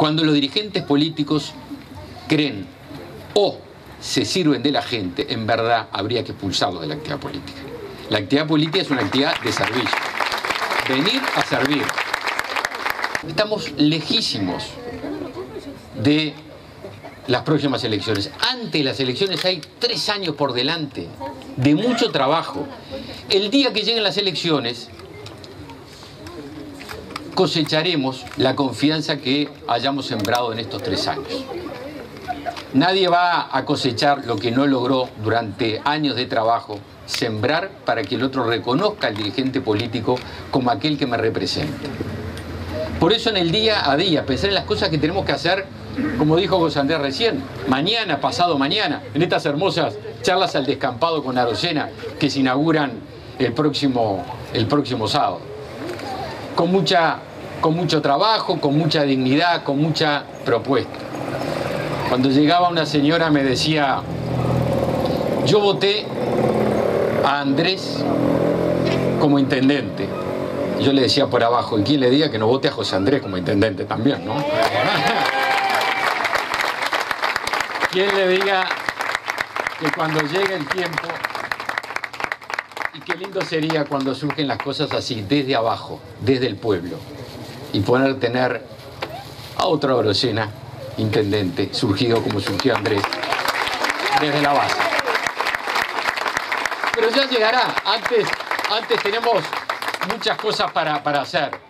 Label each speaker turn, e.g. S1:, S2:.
S1: Cuando los dirigentes políticos creen o se sirven de la gente, en verdad habría que expulsarlos de la actividad política. La actividad política es una actividad de servicio. Venir a servir. Estamos lejísimos de las próximas elecciones. Antes de las elecciones hay tres años por delante de mucho trabajo. El día que lleguen las elecciones cosecharemos la confianza que hayamos sembrado en estos tres años. Nadie va a cosechar lo que no logró durante años de trabajo, sembrar para que el otro reconozca al dirigente político como aquel que me representa. Por eso en el día a día, pensar en las cosas que tenemos que hacer, como dijo José Andrés recién, mañana, pasado mañana, en estas hermosas charlas al descampado con Arocena que se inauguran el próximo, el próximo sábado. Con, mucha, con mucho trabajo, con mucha dignidad, con mucha propuesta. Cuando llegaba una señora me decía, yo voté a Andrés como intendente. Yo le decía por abajo, ¿y quién le diga que no vote a José Andrés como intendente también, no? ¿Quién le diga que cuando llegue el tiempo, y qué lindo sería cuando surgen las cosas así, desde abajo, desde el pueblo, y poder tener a otra Orocena, intendente, surgido como surgió Andrés, desde la base. Pero ya llegará, antes, antes tenemos muchas cosas para, para hacer.